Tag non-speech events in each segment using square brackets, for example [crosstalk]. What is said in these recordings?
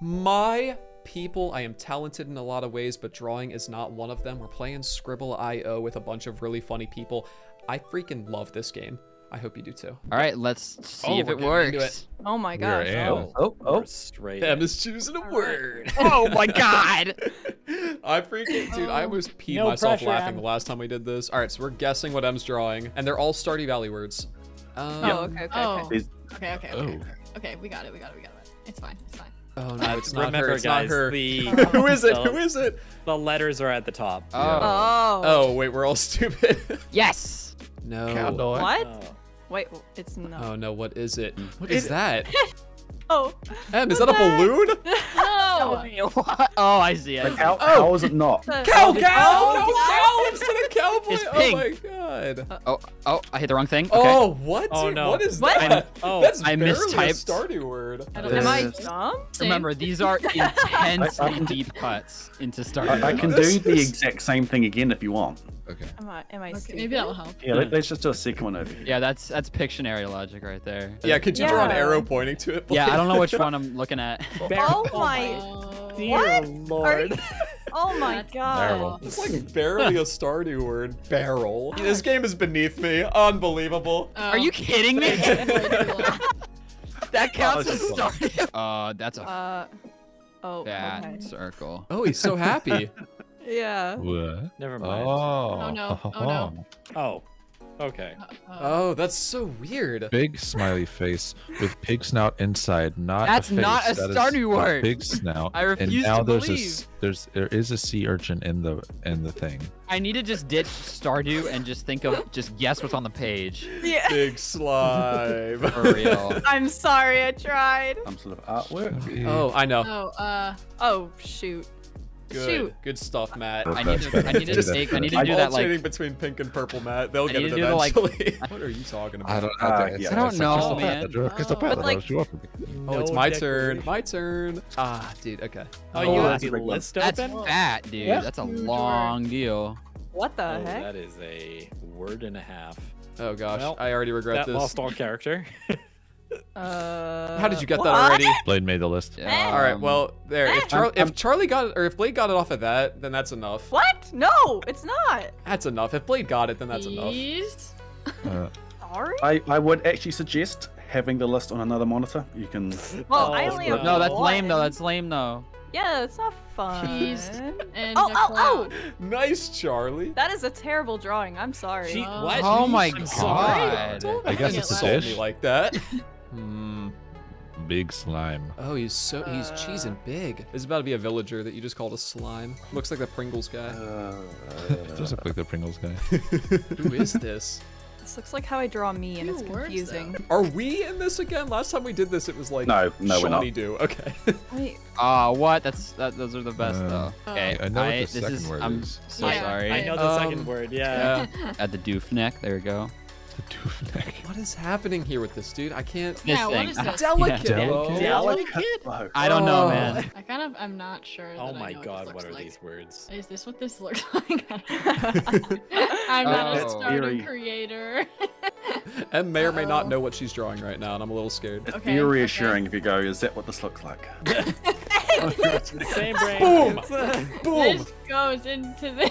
My people, I am talented in a lot of ways, but drawing is not one of them. We're playing Skribbl.io with a bunch of really funny people. I freaking love this game. I hope you do too. All right, let's see Oh, if we're it works. Oh my We gosh. Oh, oh, oh. We're straight. Em is choosing a word. [laughs] Oh my god! [laughs] I freaking, dude, I almost peed No myself pressure, laughing Em. the last time we did this. All right, so we're guessing what Em's drawing, and they're all Stardew Valley words. Um, Oh, okay, okay, Oh. okay. Okay, okay, Oh. okay. Okay, we got it, we got it, we got it. It's fine, it's fine. Oh no, it's not Uh, Remember, her. It's guys, not her. the [laughs] Who is it? the- Who is it? The letters are at the top. Oh. Oh. Oh wait, we're all [laughs] stupid. Yes. no. Cowboy. What? Oh. Wait, it's no. Oh no, what is it? What is that? [laughs] Oh. Em, is that a balloon? No! What? [laughs] Oh, I see. I Like, see. how, Oh. how is it not? Cow, Oh, cow, cow, cow. cow instead of cowboy. It's Oh my god. Uh, oh, oh, I hit the wrong thing. Okay. Oh what? Oh, no. What is What? that? Oh, That's I barely mistyped. a Stardew word. I Am. I dumb? Remember, these are [laughs] intensely I- I- deep cuts into Stardew. I, I can do the exact same thing again if you want. Okay. Am I, am I Okay, maybe that'll help. Yeah, let, us just do a second one over here. Yeah, that's that's Pictionary logic right there. Yeah, could you draw an arrow pointing to it? Yeah, I don't know which one I'm looking at. [laughs] Oh my. Oh, Dear What? Lord. [laughs] Oh my That's god. terrible. It's like [laughs] barely a Stardew word. Barrel. This game is beneath me. Unbelievable. oh. Are you kidding me? that counts Oh, as it's fun. Stardew. Uh, that's a Uh. Oh. fat Okay. circle. Oh, he's so happy. Yeah. What? Never mind. Oh. Oh, no. Oh, no. [laughs] Oh. Okay. Oh. oh, that's so weird. Big smiley face with pig snout inside, not That's a face. not a that is Stardew a word. Big snout. [laughs] I refuse and now to there's a believe. s- there's there is a sea urchin in the in the thing. I need to just ditch Stardew and just think of just guess what's on the page Yeah. [laughs] Big slime. for real. I'm sorry, I tried. Some sort of artwork. oh, I know. Oh, uh, Oh, shoot. Good. Shoot. Good stuff, Matt. I need to, I need to take, I need to I'm do that like alternating between pink and purple, Matt. They'll get it to do the, like- eventually. [laughs] [laughs] what are you talking about? I don't. Uh, I, yeah, I don't know, Crystal man. Pat. I drew a Crystal Oh. But, like- was you up. Oh, it's my turn. My turn. Ah, dude. Okay. Oh, Oh, you have that's the a big one. list that's open? fat, dude. Yeah. That's a long deal. What the Oh, heck? that is a word and a half. Oh gosh, Well, I already regret That this. lost all character. [laughs] Uh. How did you get what? that already? Blade made the list. Yeah, All right. um, Well, there. If, Char- I'm- if Charlie got it, or if Blade got it off of that, then that's enough. What? No, it's not. That's enough. If Blade got it, then that's enough. please? Uh, [laughs] Sorry. I, I would actually suggest having the list on another monitor. You can. Well, Oh, I only have no, that's lame though. That's lame though. Yeah, it's not fun. Cheese and Oh, a oh, cloud. Nice, Charlie. That is a terrible drawing. I'm sorry. She, Oh. what? Oh my I'm sorry. god. I guess Yeah, it's a like- fish. me like that. [laughs] hmm. Big slime. Oh, he's so he's Uh. cheesing big. This is about to be a villager that you just called a slime. Looks like the Pringles guy. Uh, [laughs] It does look like the Pringles guy. [laughs] Who is this? This looks like how I draw me, and Few it's words, confusing. Are we in this again? Last time we did this, it was like No, no, we're not. Shawnee do. Okay. [laughs] Wait, Ah, what? That's that. Those are the best Uh, though. Okay, I know what the this second is. word I'm is. so Yeah, sorry. I know the second Um, word. Yeah. yeah. At the doof neck. There we go. The doof neck. What is happening here with this dude? I can't. This Yeah, what thing. is [laughs] this? Delicate. Yeah. bro. Delicate? Oh, I don't know, Oh. man. I kind of I'm not sure. Oh that I my know god, what, what are looks these words? Is this what this looks [laughs] like? [laughs] I'm not a Oh. starting Very- creator. and may or may not oh. know what she's drawing right now, and I'm a little scared. It's Okay, very okay. reassuring if you go, is that what this looks like? Same brain. Boom! Boom! this goes into this.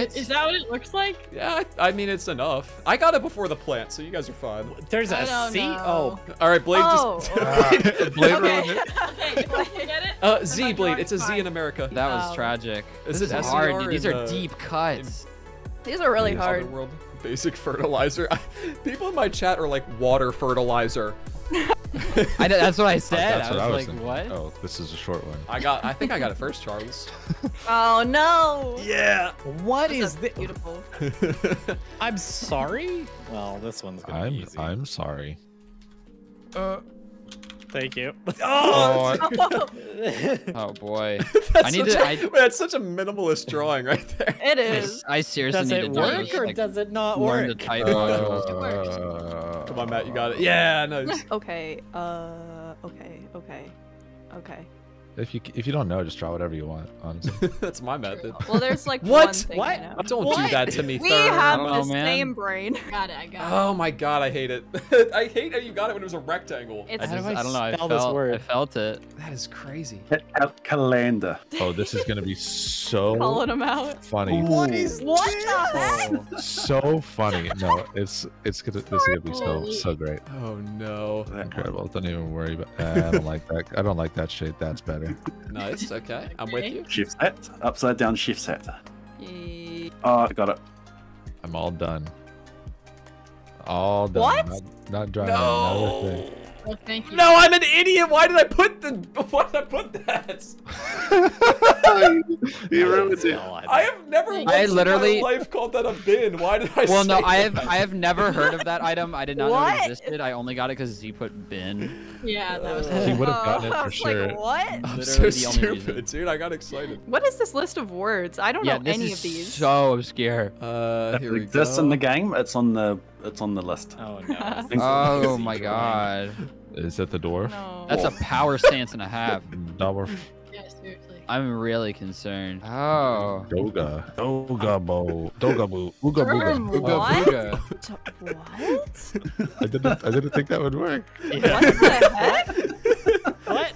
That, What? Is that what it looks like? Yeah, I, I mean it's enough. I got it before the plant, so you guys are fine. There's I a don't know. Oh, All right, Blade Oh, [laughs] [laughs] just. okay. Blade Okay. Okay, get it? uh, Z Blade. It's a Z in America. That was tragic. Is This it is hard, dude. These in are the- deep cuts. These are really hard. World basic [laughs] fertilizer. People in my chat are like water fertilizer. I, that's what I said. That's I what was I was like, thinking. what? Oh, this is a short one. I got. I think I got it first, Charles. [laughs] Oh no. yeah. What This is is this? beautiful. [laughs] I'm sorry. Well, this one's gonna I'm be easy. I'm sorry. Thank you. Oh, [laughs] Oh boy. That's I need such to- A, I- wait, that's such a minimalist drawing right there. It is. I. I seriously Does need it to do work this, or like, does it not learn work? the type modules. uh, Come on, Matt, you got it. Yeah, nice. [laughs] Okay. Uh. Okay. Okay. Okay. If you if you don't know, just try whatever you want. Honestly. [laughs] That's my method. Well, there's like What? one thing What? I know. Don't do that to me, We Therm. have don't the know, man. same brain. [laughs] Got it. I got it. Oh my god, I hate it. [laughs] I hate how you got it when it was a rectangle. It's I How do just, I I don't know. I spell this felt, I felt it. That is crazy. Cal- Calendar. oh, this is gonna be so calling them out. funny. What the heck? So funny. No, it's it's gonna this is gonna be so so great. Oh no. Incredible. Don't even worry about. Uh, I don't like that. I don't like that shit. That's better. Nice, okay. I'm with you. Shift set. Upside down shift set. Ye- Oh, I got it. I'm all done. All done. What? Not, not drawing another thing. Oh, thank you. No, I'm an idiot. Why did I put the? Why did I put that? [laughs] [laughs] you ruined it. I have never I literally- in my life called that a bin. Why did I? Well, no, say I have? I have never heard of that [laughs] item. I did not know it existed. I only got it because Z put bin. Yeah, that was He would have gotten it Oh, I for sure. Like, what? I'm so literally the only stupid, reason. dude. I got excited. What is this list of words? I don't Yeah, know any of these. so obscure. Uh, here it we exists go. in the game, it's on the it's on the list. Oh no. [laughs] Oh [laughs] my god. Is that the dwarf? No. That's a power stance and a half. [laughs] Mm, dwarf. Yeah, seriously. I'm really concerned. Oh. Doga. Doga bo. Doga boo. Ooga booga. what? Booga. T- what? I didn't. I didn't think that would work. What the heck? What?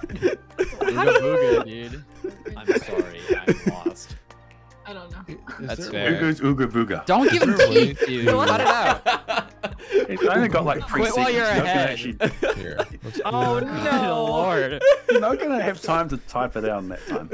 Booga booga, dude. I'm sorry. I'm lost. I don't know. That's there- fair. Ooga ooga booga. Don't give him there a way- teeth, dude. Cut it out. It's only got like [laughs] three Quit while you're You're not gonna ahead. actually- Here. [laughs] Oh that. no. [laughs] Lord. You're not gonna have time to type it out in that time.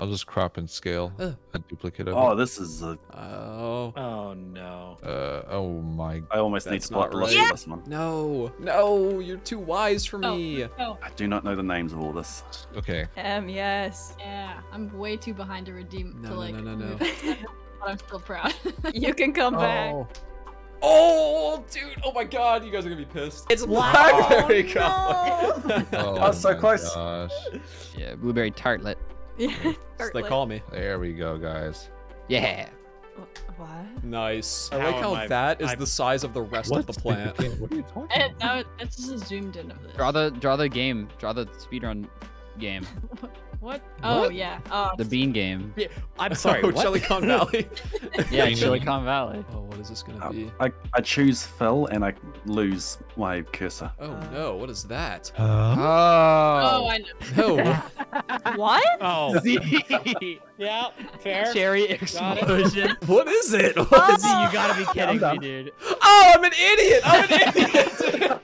I'll just crop and scale Uh. a duplicate of Oh, this is. A, Oh Oh no. Uh, oh my. I almost need That's to pull not right. for this one. no, no! You're too wise for me. Oh, I do not know the names of all this. Okay. M, yes. yeah. I'm way too behind to redeem No, to no, like. no, no, no. move it, but I'm still proud. You can come back. Oh. Oh, dude! Oh my God! You guys are gonna be pissed. It's blackberry color. [laughs] [laughs] Oh, was so my close. Gosh. Yeah, blueberry tartlet. Yeah. They call me. There we go, guys. Yeah. What? Nice. I like how I- that is I'm- the size of the rest of the plant. [laughs] what are you talking and about? that that's just a zoomed in of this. Draw the draw the game. Draw the speedrun game. What? Oh yeah. Oh, The bean game. I'm sorry. oh, what? Jellycon Valley. [laughs] Yeah, Bean Silicon Valley. oh, what is this gonna Um, be? I, I choose Phil and I lose my cursor. Oh no! What is that? Huh? oh, Oh. I know. No. [laughs] What? Oh. Z. [laughs] yeah. Fair. Cherry explosion. what is it? What is Z, you gotta be kidding me, dude. Oh, I'm an idiot! I'm an [laughs] idiot!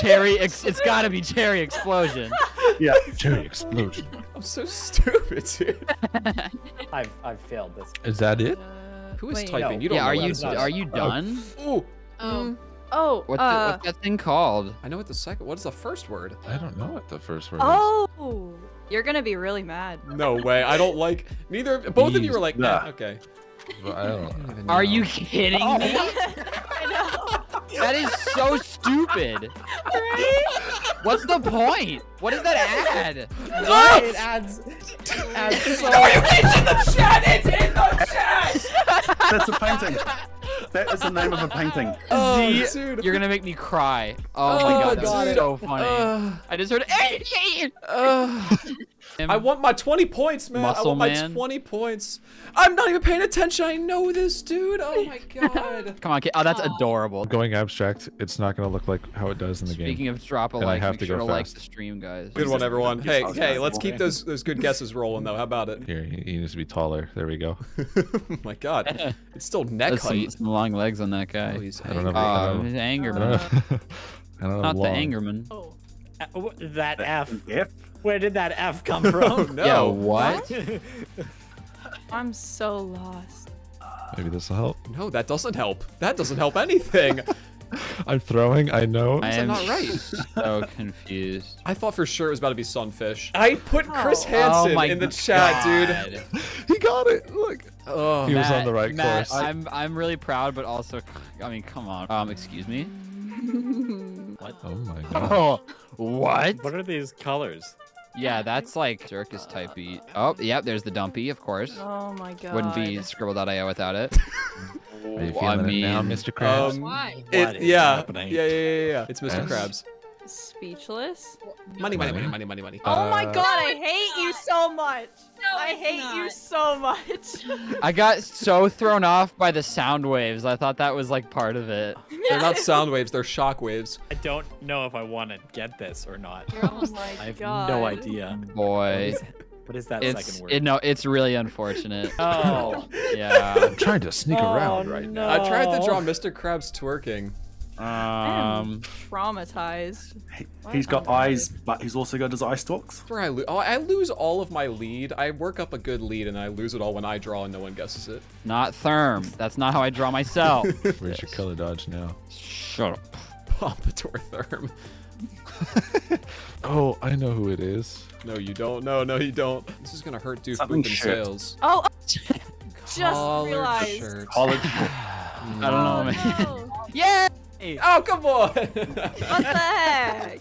Cherry. Ex- it's gotta be cherry explosion. Yeah. Cherry explosion. I'm so stupid, dude. [laughs] I've I've failed this. Is that it? Who is Wait. typing? No. You don't yeah. know Are you are you done? Ooh, Oh, Oh, What's, uh, the, what's that thing called? I know what the second. What is the first word? I don't know what the first word is. oh, you're gonna be really mad. No way. I don't like. Neither. Both of you are like, Nah. nah. okay. But I don't. even Are know. you kidding me? [laughs] That is so stupid. What's the point? What does that add? Ah! It adds. adds so. It's in the chat. It's in the chat. That's a painting. That is the name of a painting. Oh, Z, dude. You're gonna make me cry. Oh, my Oh, god, that's so funny. Uh, I just heard. uh, I want my 20 points, man. I Muscle want my man. 20 points. I'm not even paying attention. I know this, dude. Oh my [laughs] god. Come on, kid. Oh, that's adorable. Going abstract, it's not gonna look like how it does in the Speaking game. Speaking of drop a And I like, have make to sure go to like the stream, guys. Good one, everyone. Hey, Yes, hey, let's keep those those good guesses rolling, though. How about it? Here, he, he needs to be taller. There we go. [laughs] oh my god. [laughs] It's still neck That's some, height. some long legs on that Oh, guy. he's I don't know. angry. I Oh, don't know. I Angerman. don't know. I don't know. Not the long. Angerman. oh. Uh, wh- that F. [laughs] F. Where did that F come [laughs] Oh from? no. Yeah, what? [laughs] I'm so lost. Maybe this will help. No, that doesn't help. That doesn't help anything. I'm throwing. I know. I that am not right? so confused. I thought for sure it was about to be sunfish. I put Chris Oh. Hansen oh in the chat, dude. He got it. Look. Oh, He was on the right Matt, course. I'm I'm really proud, but also, I mean, come on. Um, excuse me. Oh my [laughs] god. Oh, what? What are these colors? Yeah, that's like circus type beat. Oh, yep. There's the dumpy, of course. Oh my god. Wouldn't be Skribbl.io without it. [laughs] Are you I feeling it now, Mr. Krabs? Um, Why? It, What is yeah, happening? yeah, yeah, yeah, yeah. It's Mr. Yes. Krabs. speechless. Money, money, money, money, money, money. oh my Uh, god, I hate you so much. I it's hate you so much. [laughs] I got so thrown off by the sound waves. I thought that was like part of it. They're not sound waves, they're shock waves. I don't know if I want to get this or not. oh [laughs] my I have god. no idea. What Boy, is, what is that it's second word? it, no, it's really unfortunate. [laughs] oh. Yeah. I'm trying to sneak oh, around right now. I tried to draw Mr. Krabs twerking. Um. Traumatized. He, he's got on eyes, but he's also got his eye stalks. Where I, lo- oh, I lose all of my lead. I work up a good lead and I lose it all when I draw and no one guesses it. Not Therm. That's not how I draw myself. [laughs] Where's your color dodge now? Shut up. Pompadour Therm. [laughs] Oh, I know who it is. No, you don't. No, no, you don't. This is gonna hurt Duke Something Boop and sales. Oh, [laughs] just Collared realized. shirt. College. [sighs] I don't know, oh, man. no. Yeah. Oh, come on! What the heck?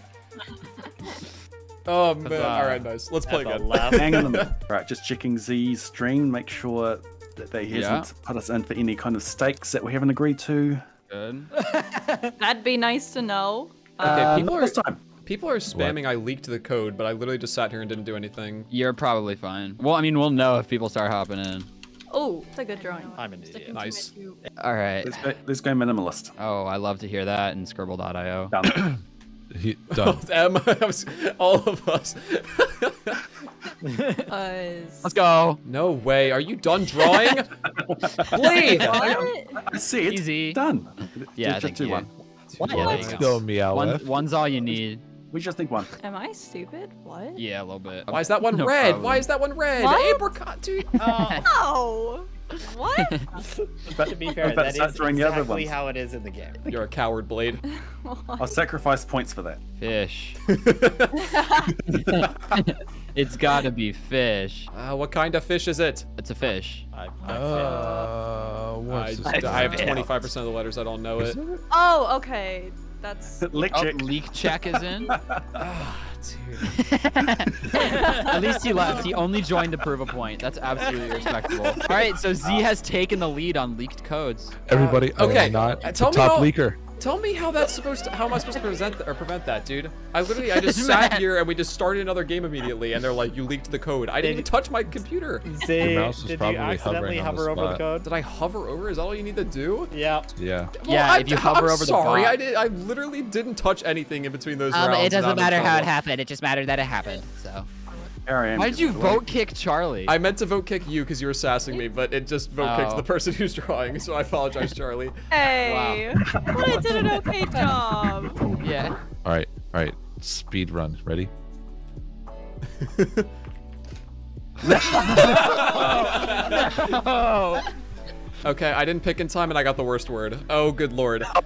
[laughs] oh, man. Huzzah. All right, nice. Let's play At again. left. Hang on a [laughs] minute. Right, just checking Z's stream. Make sure that they hasn't put us in for any kind of stakes that we haven't agreed to. Good. [laughs] That'd be nice to know. Okay, Uh, people not are- this time. People are spamming I leaked the code, but I literally just sat here and didn't do anything. You're probably fine. Well, I mean, we'll know if people start hopping in. Oh, it's a good drawing. I'm an idiot. Nice. All right. Let's go, let's go minimalist. Oh, I love to hear that in Skribbl.io. Done. [clears throat] He, done. Em, [laughs] all of us. [laughs] [laughs] Uh, Let's go. no way. Are you done drawing? Please. what? I said Easy. done. Yeah, just thank do you. one. Yeah, Let's go, go. Meowth. One, one's all you need. We just need one. Am I stupid? What? Yeah, a little bit. Why is that one [laughs] No red? problem. Why is that one red? What? Apricot, dude. [laughs] No. What? [laughs] But, To be fair, that is to that start is drawing the other exactly ones. how it is in the game. You're a coward, Blade. I'll sacrifice points for that. Fish. it's gotta be fish. Uh, what kind of fish is it? It's a fish. I, I Uh, I, what's? I have 25% of the letters. I don't know it. oh, okay. That's. [laughs] Lick Oh, check. leak check is in. [laughs] Ah, dude. At least he left. He [laughs] only joined to prove a point. That's absolutely respectable. All right, so Z has taken the lead on leaked codes. Everybody, I am okay, not uh, the tell me top how- leaker. Tell me how that's supposed to. How am I supposed to present or prevent that, dude? I literally, I just [laughs] sat here and we just started another game immediately, and they're like, "You leaked the code." I didn't even touch my computer. Z, Your mouse was did probably you accidentally hovering on the hover over the code? Did I hover over? Is that all you need to do? Yeah. Yeah. Yeah, I- if you hover I'm over the sorry. I did. I literally didn't touch anything in between those Um, rounds. it doesn't matter how it happened. It just mattered that it happened. So. Ariane, Why did you by the vote kick Charlie? I meant to vote kick you because you were sassing me, but it just vote kicked Oh. the person who's drawing. So I apologize, Charlie. [laughs] Hey. But I did an okay job. Yeah. All right. All right. Speed run. Ready? [laughs] [laughs] Oh. Okay, I didn't pick in time and I got the worst word. Oh, good lord. Oh.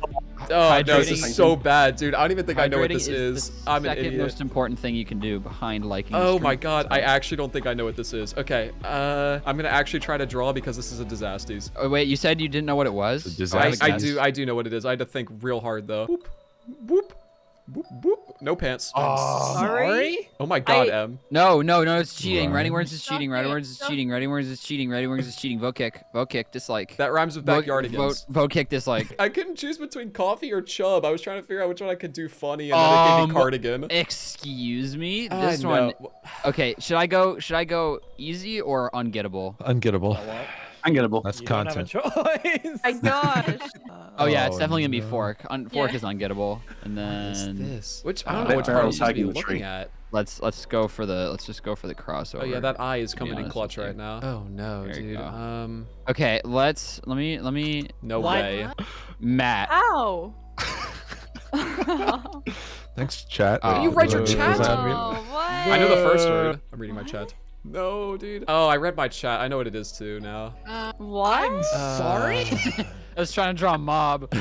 Oh, no, this is so bad, dude. I don't even think I know what this is. the I'm an second most important thing you can do behind liking. Oh my god, I actually don't think I know what this is. Okay, uh, I'm gonna actually try to draw because this is a disasties. Oh, wait, you said you didn't know what it was? The I, disaster. I do, I do know what it is. I had to think real hard though. Boop, boop, boop, boop. No pants. Sorry. Oh my god, I- M. No, no, no, it's cheating. Writing Run. words is cheating. Stop Writing words is cheating. Writing words is cheating. Writing words is cheating. Vote kick. Vote kick. Dislike. That rhymes with Vote- backyardigans. Vote, vote kick. Dislike. [laughs] I couldn't choose between coffee or chub. I was trying to figure out which one I could do funny, and then it gave Um, me cardigan. Excuse me. I This know. one. Okay, should I go? Should I go easy or ungettable? Ungettable. What? Ungettable. That's You don't have a content. choice. My gosh. [laughs] Oh yeah, it's Oh, definitely gonna be fork. Un- fork Yeah. is ungettable. And What's then this? Which I uh, don't know which part barrel's you should be hugging looking tree. at. let's let's go for the let's just go for the crossover. Oh yeah, that eye is coming in clutch right now. Oh no, There dude. Um, Okay, let's let me let me no What? way. Matt. Ow. [laughs] Thanks, chat. Oh, You read your chat? Oh, what? I know the first word. I'm reading my chat. No, dude. Oh, I read my chat. I know what it is too now. Uh, what? Uh, sorry. [laughs] I was trying to draw a mob. [laughs]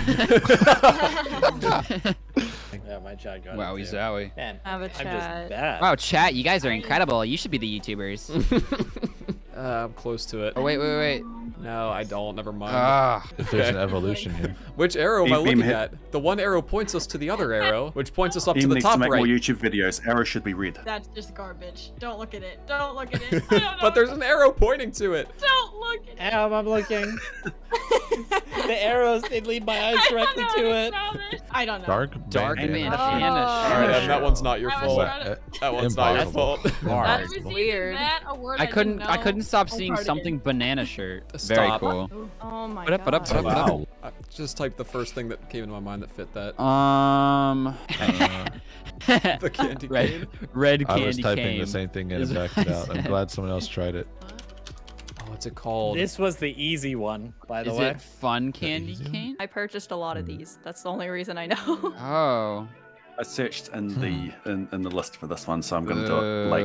Yeah, my chat got Wowie it too. zowie. Man, Have a I'm just chat. bad. wow, chat, you guys are incredible. You should be the YouTubers. [laughs] Uh, I'm close to it. Oh wait, wait, wait. No, I don't. Never mind. Ah. If there's an evolution here. [laughs] Which arrow am I Beam- beam looking hit. at? The one arrow points us to the other arrow, which points us up He to the needs to top make more. YouTube videos. Arrow should be red. That's just garbage. Don't look at it. Don't look at it. [laughs] I don't know. But there's an arrow pointing to it. Don't look at it. Am I'm looking. [laughs] the arrows, they lead my eyes directly to it. I don't know. Dark Dark bandana. bandana. All right, Evan, that one's not your fault. That one's not your fault. That Hard. was weird. That, a word I couldn't. I couldn't stop seeing something banana shirt. [laughs] Very Stop. cool. Oh my Ba-da, ba-da, god. ba-da. Wow. I just type the first thing that came into my mind that fit that. Um. [laughs] The candy [laughs] red, cane. red I candy was typing cane. the same thing and it backed it out. I'm glad someone else tried it. Oh, what's it called? This was the easy one, by the Is way. Is it fun candy cane? I purchased a lot of Hmm. these. That's the only reason I know. Oh. I searched in the hmm. in, in the list for this one, so I'm gonna do it uh, late.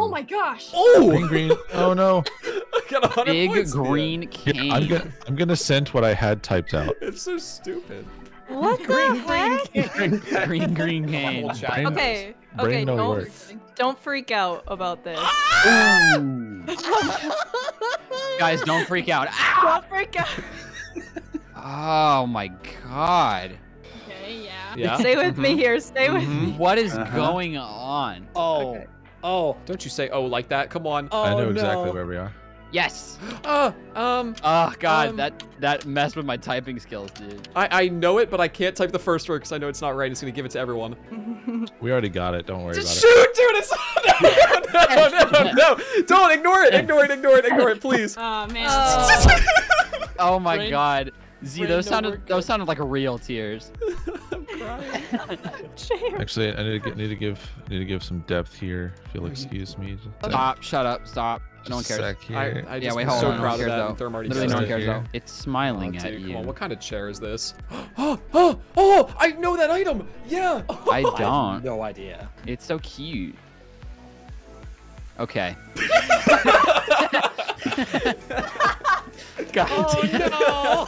Oh my gosh. oh! Green, green. Oh no. [laughs] I got 100 Big points at the end. green Here, cane. I'm gonna I'm gonna send what I had typed out. It's so stupid. what the heck? green green My cane. whole chat Brain- knows. Okay, Brain okay, no don't, work. don't freak out about this. Ah! [laughs] Guys, don't freak out. Ah! don't freak out. [laughs] Oh my god. Okay, yeah. Yeah. [laughs] Stay with me Mhm. here. Stay with me. Mhm. What is Uh-huh. going on? Oh. Oh. Don't you say oh like that? Come on. Oh, I know exactly no. where we are. Yes. Uh, um, Oh god, Um, that that messed with my typing skills, dude. I I know it, but I can't type the first word because I know it's not right. It's gonna give it to everyone. [laughs] We already got it. Don't worry Just about shoot, dude! It's [laughs] no, no, no, no! Don't ignore it! Ignore it! Ignore it! Ignore it! Please. Oh man. Uh, Oh my Brain- god. Z, brain those sounded those sounded like real tears. I'm crying. it. Actually, I need to get, need to give need to give some depth here. If you'll mm-hmm. excuse me. Stop, shut up, stop. No one cares. I, I yeah, wait, hold so on. No proud one of cares that. though. and Therm already Literally, no one cares it. though. It's Oh, smiling at dude, you. come on. What kind of chair is this? [gasps] [gasps] Oh, oh, oh! I know that item. Yeah. [laughs] I oh, I have don't. no idea. It's so cute. Okay. [laughs] [laughs] God. Oh no!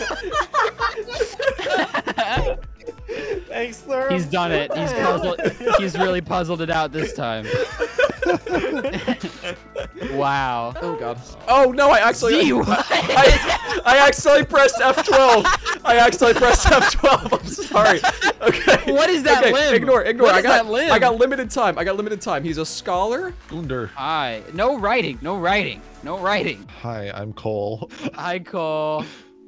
Thanks, Therm. He's done it. He's [laughs] puzzled. He's really puzzled it out this time. [laughs] wow. Oh god. Oh no! I actually. Z, I, what? I, I accidentally pressed F12. I accidentally pressed F12. I'm sorry. Okay. What is that okay, limb? Ignore, ignore. What I is got, that limb? I got limited time. I got limited time. He's a scholar. Under. Hi. No writing. No writing. No writing. Hi, I'm Cole. Hi, Cole.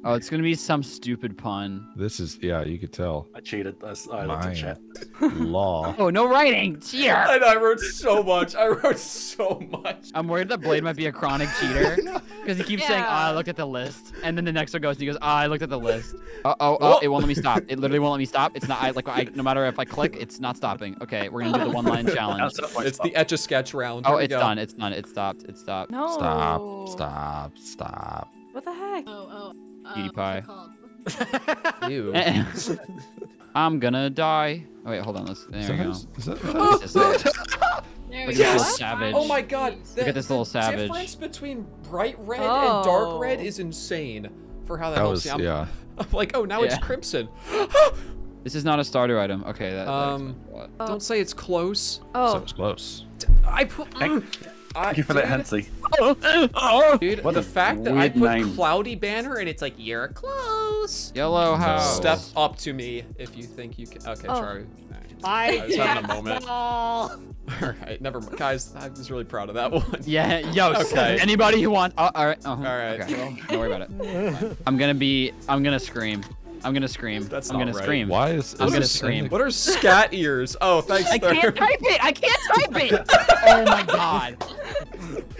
Oh, it's gonna be some stupid pun. This is yeah, you could tell. I cheated. I, s- I looked at Mine. chat. [laughs] Law. Oh, no writing. Cheater. I. I wrote so much. I wrote so much. I'm worried that Blade might be a chronic [laughs] cheater because he keeps saying, oh, "I looked at the list," and then the next one goes and he goes, oh, "I looked at the list." Uh oh, oh, it won't let me stop. It literally won't let me stop. It's not. I like. I, no matter if I click, it's not stopping. Okay, we're gonna do the one-line [laughs] challenge. It's the etch a sketch round. Oh, Here we it's go. done. It's done. It stopped. It stopped. No. Stop. Stop. Stop. What the heck? Oh, oh. Cutie what's pie. it? [laughs] Ew. [laughs] I'm gonna die. Oh wait, hold on. Let's. There Is we go. is that- Look at this [laughs] Look at go. this little savage. Oh my god. Jeez. Look at this little savage. the difference between bright red and dark red Oh. is insane. For how that, That helps was me. I'm, yeah. I'm like, oh, now it's crimson. [gasps] This is not a starter item. Okay, that. that Um, explains. Don't say it's close. Oh. So Oh, it's close. I put. Mm, I, Thank you for that, dude, Hansi. Dude, What the fact that I put name. cloudy banner and it's like you're close. Yellow house. Step up to me if you think you can. Okay, Oh. sorry. I I was having a [laughs] moment. All All right, never mind, guys. I was really proud of that one. Yeah, yo, [laughs] Okay. anybody who wants. Oh, all right. uh All right. Okay. well, Don't worry about it. [laughs] I'm gonna be. I'm gonna scream. I'm gonna scream. That's I'm not gonna right. scream. Why is I'm gonna scream. in what are scat ears? Oh, thanks, I can't type it. I can't type it. oh my god.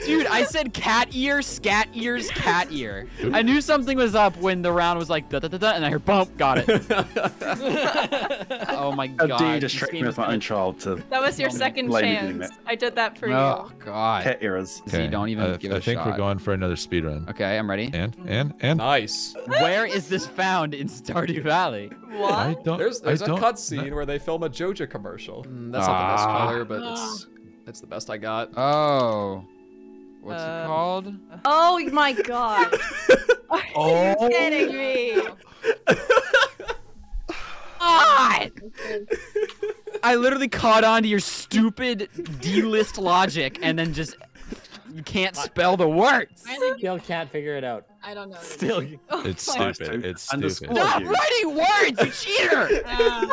Dude, I said cat ear, scat ears, cat ear. I knew something was up when the round was like da da da da, and I heard bump. Got it. [laughs] Oh my How god. dare you this distract me with my own child to that was your second blame me doing chance. I did that for Oh you. Oh god. cat ears. errors. Z, don't even I, give I it a think shot. we're going for another speed run. Okay, I'm ready. And and and nice. Where is this found in Stardew Valley? What? I don't. There's there's I a don't, cutscene where they film a JoJo commercial. Mm, that's not the best Ah. color, but it's [gasps] it's the best I got. Oh. What's Uh, it called? Oh my god. [laughs] Are Oh. you kidding me? [laughs] God! I literally caught on to your stupid D-list logic and then just you can't spell the words. I think Still can't figure it out. I don't know. Still. It's Oh my- stupid. It's Underscore. stupid. Stop you. writing words, you cheater! [laughs] Uh,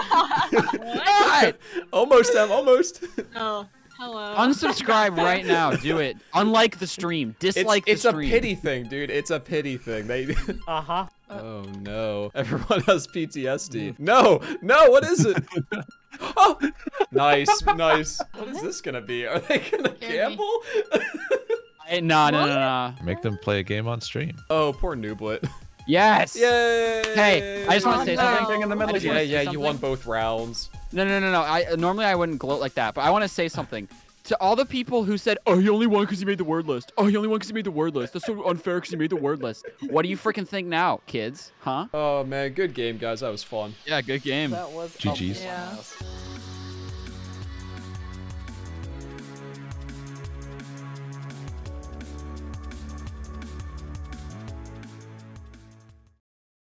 what? God! almost, Em, almost. Oh, hello. Unsubscribe right [laughs] now. Do it. Unlike the stream. Dislike it's the a stream. It's a pity thing, dude. It's a pity thing. They [laughs] Uh huh. Oh no. Everyone has PTSD. No, no, what is it? [laughs] oh, nice, nice. What is this gonna be? Are they gonna gamble? Hey, no, no, no, no. Make them play a game on stream. oh, poor Nooblit. Yes. Yay! Hey, I just want Oh, to say no. something. In the middle just Yeah, wanna here. say yeah, you won both rounds. No, no, no, no. I normally I wouldn't gloat like that, but I want to say something to all the people who said, "Oh, he only won because he made the word list. Oh, he only won because he made the word list. That's so unfair because he made the word list." What do you freaking think now, kids? Huh? Oh man, good game, guys. That was fun. Yeah, good game. That was GG's. Yeah.